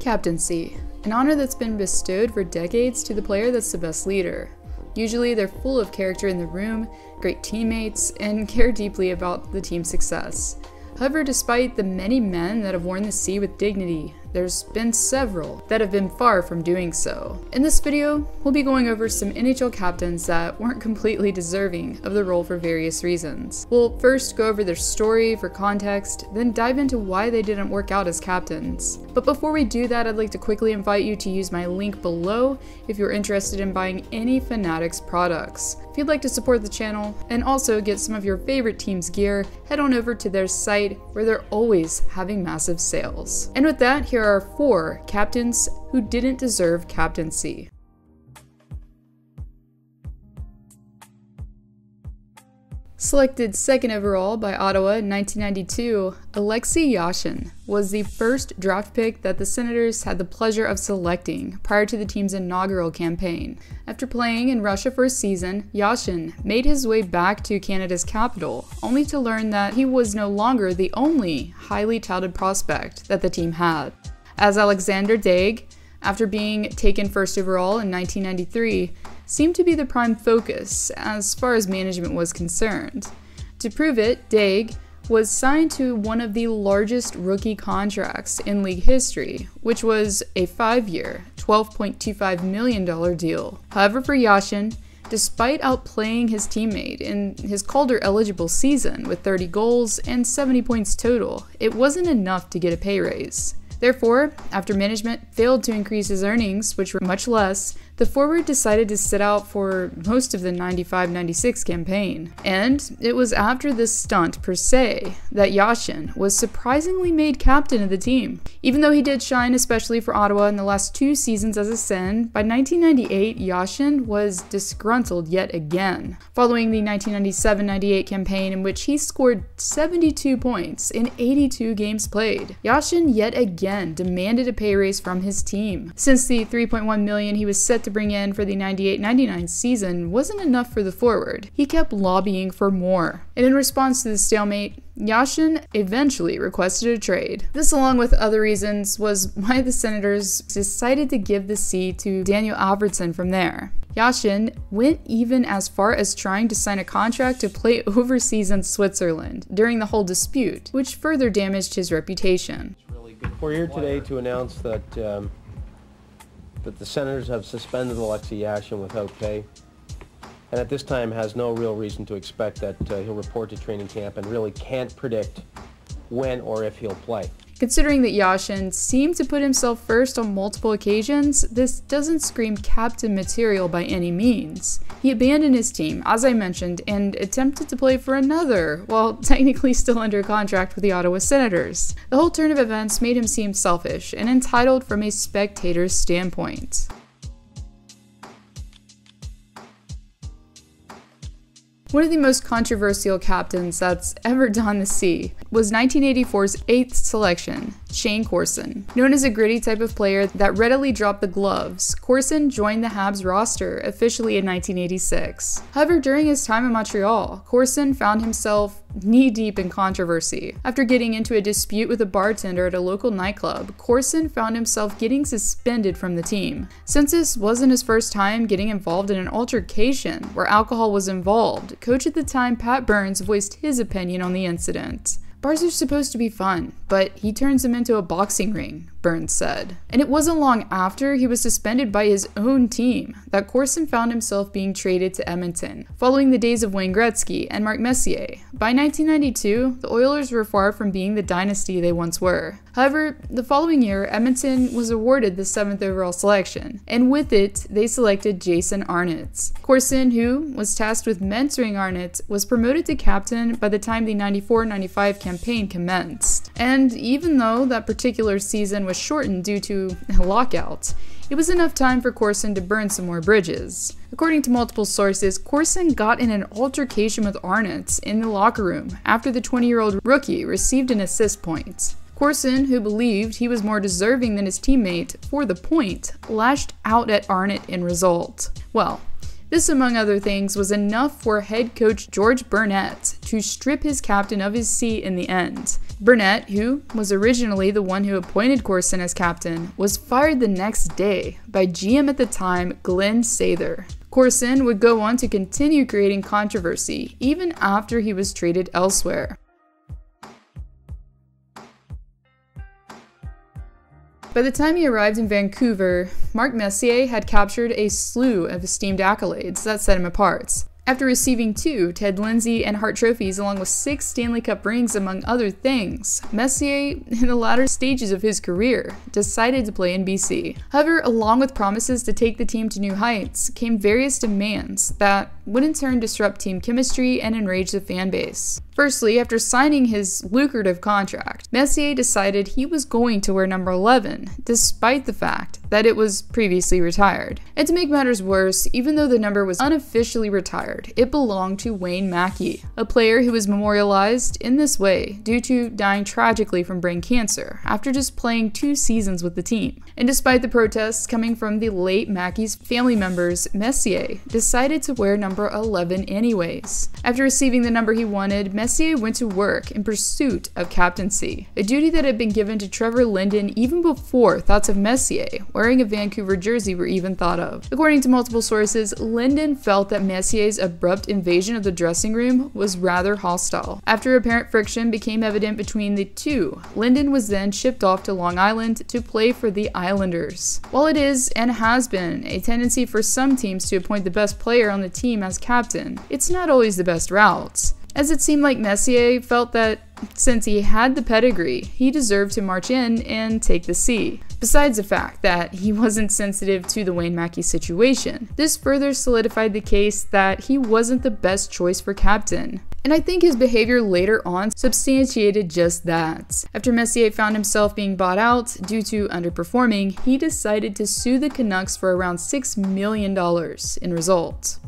Captaincy, an honor that's been bestowed for decades to the player that's the best leader. Usually, they're full of character in the room, great teammates, and care deeply about the team's success. However, despite the many men that have worn the C with dignity, there's been several that have been far from doing so. In this video, we'll be going over some NHL captains that weren't completely deserving of the role for various reasons. We'll first go over their story for context, then dive into why they didn't work out as captains. But before we do that, I'd like to quickly invite you to use my link below if you're interested in buying any Fanatics products. If you'd like to support the channel and also get some of your favorite team's gear, head on over to their site where they're always having massive sales. And with that, here are four captains who didn't deserve captaincy. Selected second overall by Ottawa in 1992, Alexei Yashin was the first draft pick that the Senators had the pleasure of selecting prior to the team's inaugural campaign. After playing in Russia for a season, Yashin made his way back to Canada's capital, only to learn that he was no longer the only highly touted prospect that the team had. As Alexander Daigle, after being taken first overall in 1993, seemed to be the prime focus as far as management was concerned. To prove it, Daigle was signed to one of the largest rookie contracts in league history, which was a five year, $12.25 million deal. However, for Yashin, despite outplaying his teammate in his Calder eligible season with 30 goals and 70 points total, it wasn't enough to get a pay raise. Therefore, after management failed to increase his earnings, which were much less, the forward decided to sit out for most of the 95 96 campaign. And it was after this stunt, per se, that Yashin was surprisingly made captain of the team. Even though he did shine, especially for Ottawa in the last two seasons as a Sen, by 1998, Yashin was disgruntled yet again, following the 1997 98 campaign in which he scored 72 points in 82 games played. Yashin yet again demanded a pay raise from his team. Since the 3.1 million he was set to to bring in for the 98-99 season wasn't enough for the forward. He kept lobbying for more. And in response to the stalemate, Yashin eventually requested a trade. This, along with other reasons, was why the Senators decided to give the C to Daniel Alfredsson from there. Yashin went even as far as trying to sign a contract to play overseas in Switzerland during the whole dispute, which further damaged his reputation. We're here today to announce that um, that the Senators have suspended Alexei Yashin without pay and at this time has no real reason to expect that uh, he'll report to training camp and really can't predict when or if he'll play. Considering that Yashin seemed to put himself first on multiple occasions, this doesn't scream captain material by any means. He abandoned his team, as I mentioned, and attempted to play for another, while technically still under contract with the Ottawa Senators. The whole turn of events made him seem selfish and entitled from a spectator's standpoint. One of the most controversial captains that's ever done the C was 1984's eighth selection, Shayne Corson. Known as a gritty type of player that readily dropped the gloves, Corson joined the Habs roster officially in 1986. However, during his time in Montreal, Corson found himself knee deep in controversy. After getting into a dispute with a bartender at a local nightclub, Corson found himself getting suspended from the team. Since this wasn't his first time getting involved in an altercation where alcohol was involved, coach at the time Pat Burns voiced his opinion on the incident. Bars are supposed to be fun, but he turns them into a boxing ring, Burns said. And it wasn't long after he was suspended by his own team that Corson found himself being traded to Edmonton, following the days of Wayne Gretzky and Mark Messier. By 1992, the Oilers were far from being the dynasty they once were. However, the following year, Edmonton was awarded the 7th overall selection, and with it, they selected Jason Arnott. Corson, who was tasked with mentoring Arnott, was promoted to captain by the time the 94-95 campaign commenced. And even though that particular season was shortened due to a lockout, it was enough time for Corson to burn some more bridges. According to multiple sources, Corson got in an altercation with Arnott in the locker room after the 20-year-old rookie received an assist point. Corson, who believed he was more deserving than his teammate for the point, lashed out at Arnott in result. Well, this, among other things, was enough for head coach George Burnett to strip his captain of his seat in the end. Burnett, who was originally the one who appointed Corson as captain, was fired the next day by GM at the time, Glen Sather. Corson would go on to continue creating controversy even after he was traded elsewhere. By the time he arrived in Vancouver, Mark Messier had captured a slew of esteemed accolades that set him apart. After receiving two Ted Lindsay and Hart trophies along with six Stanley Cup rings among other things, Messier, in the latter stages of his career, decided to play in BC. However, along with promises to take the team to new heights, came various demands that would in turn disrupt team chemistry and enrage the fan base. Firstly, after signing his lucrative contract, Messier decided he was going to wear number 11, despite the fact that it was previously retired. And to make matters worse, even though the number was unofficially retired, it belonged to Wayne Maki, a player who was memorialized in this way due to dying tragically from brain cancer after just playing two seasons with the team. And despite the protests coming from the late Maki's family members, Messier decided to wear number 11 anyways. After receiving the number he wanted, Messier went to work in pursuit of captaincy, a duty that had been given to Trevor Linden even before thoughts of Messier wearing a Vancouver jersey were even thought of. According to multiple sources, Linden felt that Messier's abrupt invasion of the dressing room was rather hostile. After apparent friction became evident between the two, Linden was then shipped off to Long Island to play for the Islanders. While it is and has been a tendency for some teams to appoint the best player on the team as captain, it's not always the best route as it seemed like Messier felt that since he had the pedigree, he deserved to march in and take the C. Besides the fact that he wasn't sensitive to the Wayne Maki situation, this further solidified the case that he wasn't the best choice for captain. And I think his behavior later on substantiated just that. After Messier found himself being bought out due to underperforming, he decided to sue the Canucks for around $6 million in result.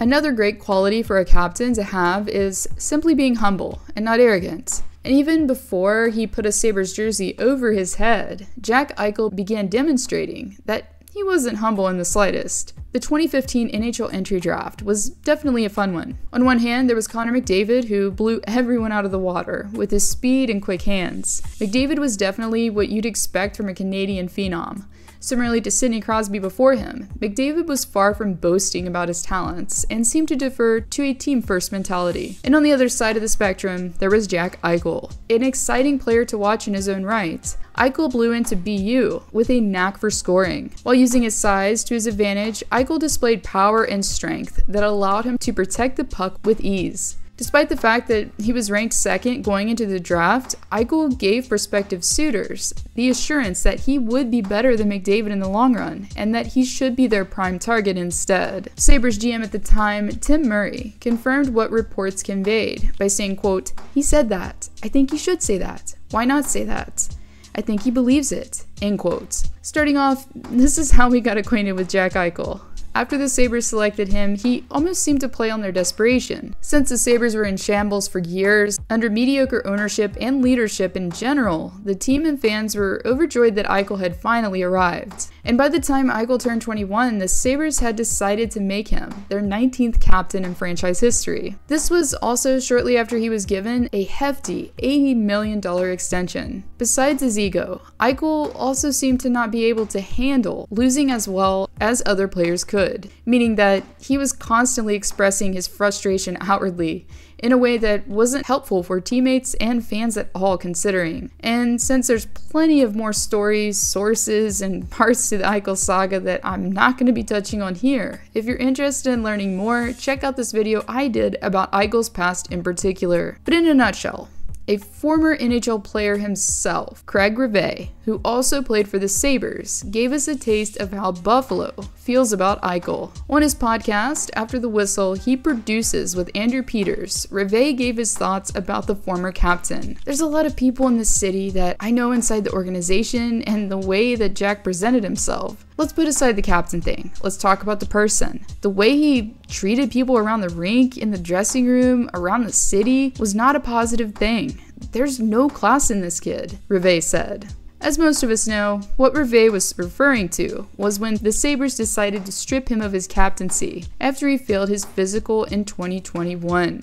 Another great quality for a captain to have is simply being humble and not arrogant. And even before he put a Sabres jersey over his head, Jack Eichel began demonstrating that he wasn't humble in the slightest. The 2015 NHL entry draft was definitely a fun one. On one hand, there was Connor McDavid, who blew everyone out of the water with his speed and quick hands. McDavid was definitely what you'd expect from a Canadian phenom. Similarly to Sidney Crosby before him, McDavid was far from boasting about his talents and seemed to defer to a team first mentality. And on the other side of the spectrum, there was Jack Eichel, an exciting player to watch in his own right. Eichel blew into BU with a knack for scoring. While using his size to his advantage, Eichel displayed power and strength that allowed him to protect the puck with ease. Despite the fact that he was ranked second going into the draft, Eichel gave prospective suitors the assurance that he would be better than McDavid in the long run, and that he should be their prime target instead. Sabres GM at the time, Tim Murray, confirmed what reports conveyed by saying, quote, He said that. I think he should say that. Why not say that? I think he believes it. End quotes. Starting off, this is how we got acquainted with Jack Eichel. After the Sabres selected him, he almost seemed to play on their desperation. Since the Sabres were in shambles for years, under mediocre ownership and leadership in general, the team and fans were overjoyed that Eichel had finally arrived. And by the time Eichel turned 21, the Sabres had decided to make him their 19th captain in franchise history. This was also shortly after he was given a hefty $80 million extension. Besides his ego, Eichel also seemed to not be able to handle losing as well as other players could could, meaning that he was constantly expressing his frustration outwardly in a way that wasn't helpful for teammates and fans at all considering. And since there's plenty of more stories, sources, and parts to the Eichel saga that I'm not going to be touching on here, if you're interested in learning more, check out this video I did about Eichel's past in particular. But in a nutshell, a former NHL player himself, Craig Rivet, who also played for the Sabres, gave us a taste of how Buffalo feels about Eichel. On his podcast, After the Whistle, he produces with Andrew Peters. Rivet gave his thoughts about the former captain. There's a lot of people in the city that I know inside the organization and the way that Jack presented himself. Let's put aside the captain thing. Let's talk about the person. The way he treated people around the rink, in the dressing room, around the city was not a positive thing. There's no class in this kid, Rivet said. As most of us know, what Rivet was referring to was when the Sabres decided to strip him of his captaincy after he failed his physical in 2021.